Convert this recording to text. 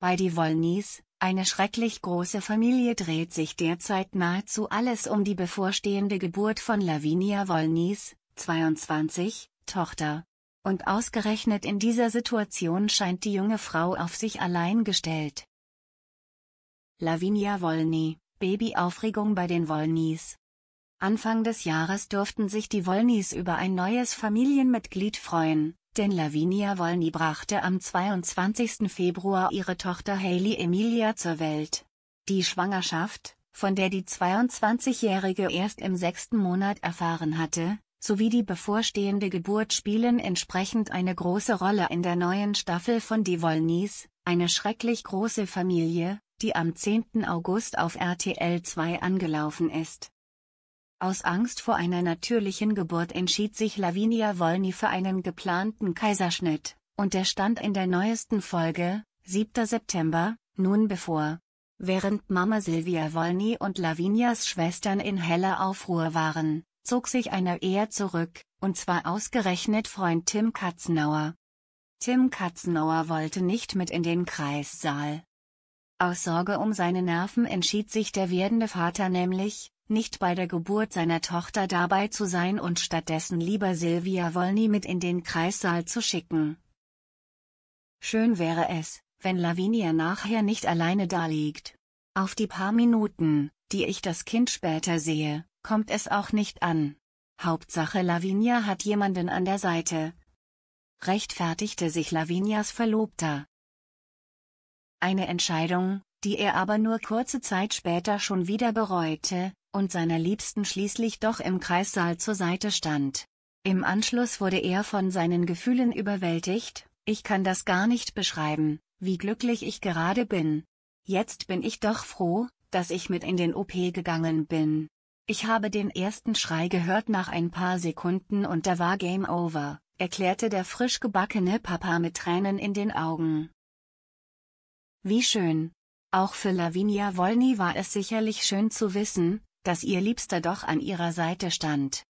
Bei die Wollnys, eine schrecklich große Familie dreht sich derzeit nahezu alles um die bevorstehende Geburt von Lavinia Wollnys, 22, Tochter. Und ausgerechnet in dieser Situation scheint die junge Frau auf sich allein gestellt. Lavinia Wollny, Babyaufregung bei den Wollnys. Anfang des Jahres durften sich die Wollnys über ein neues Familienmitglied freuen, denn Lavinia Wollny brachte am 22. Februar ihre Tochter Hailey Emilia zur Welt. Die Schwangerschaft, von der die 22-Jährige erst im sechsten Monat erfahren hatte, sowie die bevorstehende Geburt spielen entsprechend eine große Rolle in der neuen Staffel von Die Wollnys, eine schrecklich große Familie, die am 10. August auf RTL 2 angelaufen ist. Aus Angst vor einer natürlichen Geburt entschied sich Lavinia Wolny für einen geplanten Kaiserschnitt, und der stand in der neuesten Folge, 7. September, nun bevor. Während Mama Silvia Wolny und Lavinias Schwestern in heller Aufruhr waren, zog sich einer eher zurück, und zwar ausgerechnet Freund Tim Katzenauer. Tim Katzenauer wollte nicht mit in den Kreissaal. Aus Sorge um seine Nerven entschied sich der werdende Vater nämlich, nicht bei der Geburt seiner Tochter dabei zu sein und stattdessen lieber Silvia Wolny mit in den Kreissaal zu schicken. Schön wäre es, wenn Lavinia nachher nicht alleine daliegt. Auf die paar Minuten, die ich das Kind später sehe, kommt es auch nicht an. Hauptsache Lavinia hat jemanden an der Seite. Rechtfertigte sich Lavinias Verlobter. Eine Entscheidung, die er aber nur kurze Zeit später schon wieder bereute, und seiner Liebsten schließlich doch im Kreissaal zur Seite stand. Im Anschluss wurde er von seinen Gefühlen überwältigt, ich kann das gar nicht beschreiben, wie glücklich ich gerade bin. Jetzt bin ich doch froh, dass ich mit in den OP gegangen bin. Ich habe den ersten Schrei gehört nach ein paar Sekunden und da war Game Over, erklärte der frisch gebackene Papa mit Tränen in den Augen. Wie schön. Auch für Lavinia Wolny war es sicherlich schön zu wissen, dass ihr Liebster doch an ihrer Seite stand.